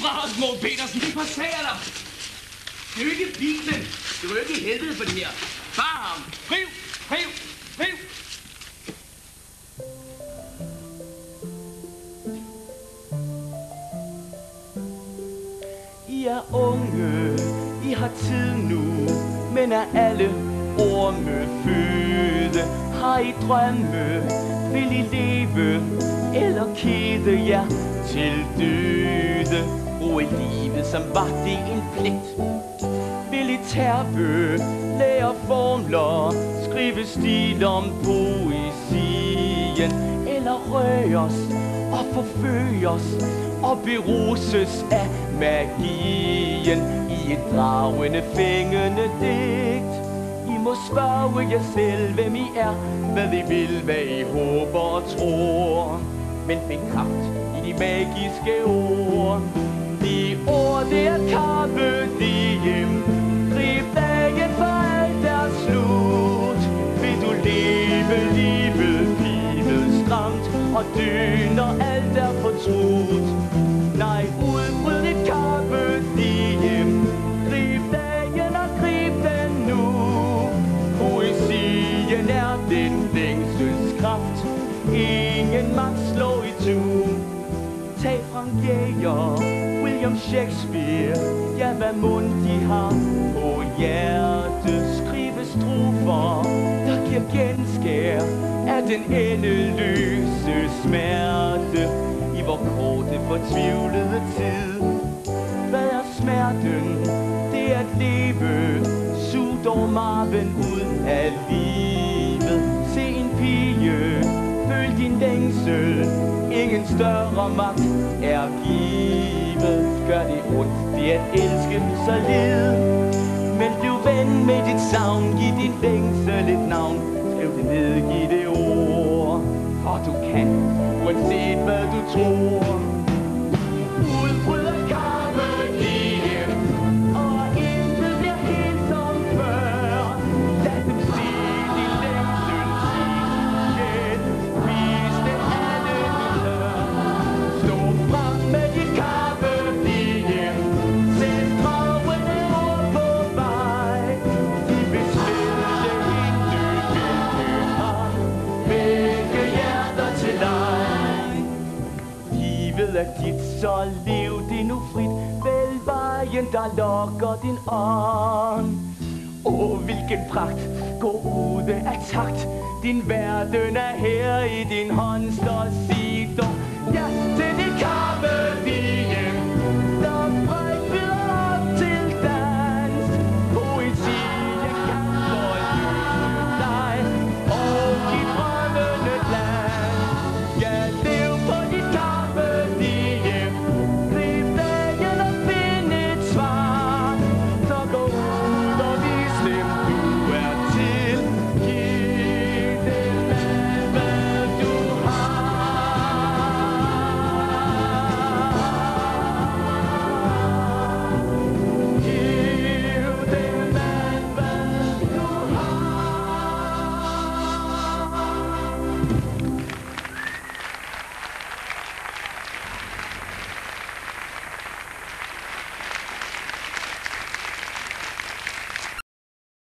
fra os, Moe Petersen. Vi passerer dig? Det er jo ikke bilen. Det er jo ikke i helvede for det her. Bare ham. Riv, riv, riv. I er unge, I har tid nu, men er alle orme føde? Har I drømme? Vil I leve? Eller kede jer til døde? Bruge livet, som var det en pligt? Militærbø, lære formler, skrive stil om poesien? Eller røres og forføres og beruses af magien i et dragende, fængende digt. I må spørge jer selv, hvem I er, hvad I vil, hvad I håber og tror. Men bekræft i de magiske ord. De ord, det er carpe hjem Grib dagen for alt er slut. Vil du leve livet pivet stramt og dø, når alt er fortrudt. Nej, udbryd et carpe hjem Grib dagen og grib den nu. Poesien er den længselskraft. Ingen magt slår i tu. Tag Frank Jæger, William Shakespeare. Ja, hvad mund de har. På hjertet Skrive strofer, der giver genskær Af den endeløse smerte I vor korte fortvivlede tid. Hvad er smerten? Det er at leve Sug dog marven ud af livet. Se en pige Føl din længsel. Ingen større magt er givet. Gør det ondt, det at elske så lid Men bliv ven med dit savn. Giv din længsel et navn. Skriv det ned, giv det ord. For du kan, uanset hvad du tror. Dit, så lev det nu frit. Vælg vejen, der lokker din ånd. Åh, oh, hvilken pragt, gå ude af takt. Din verden er her i din hånd, så sig dog Ja til dit carpe vi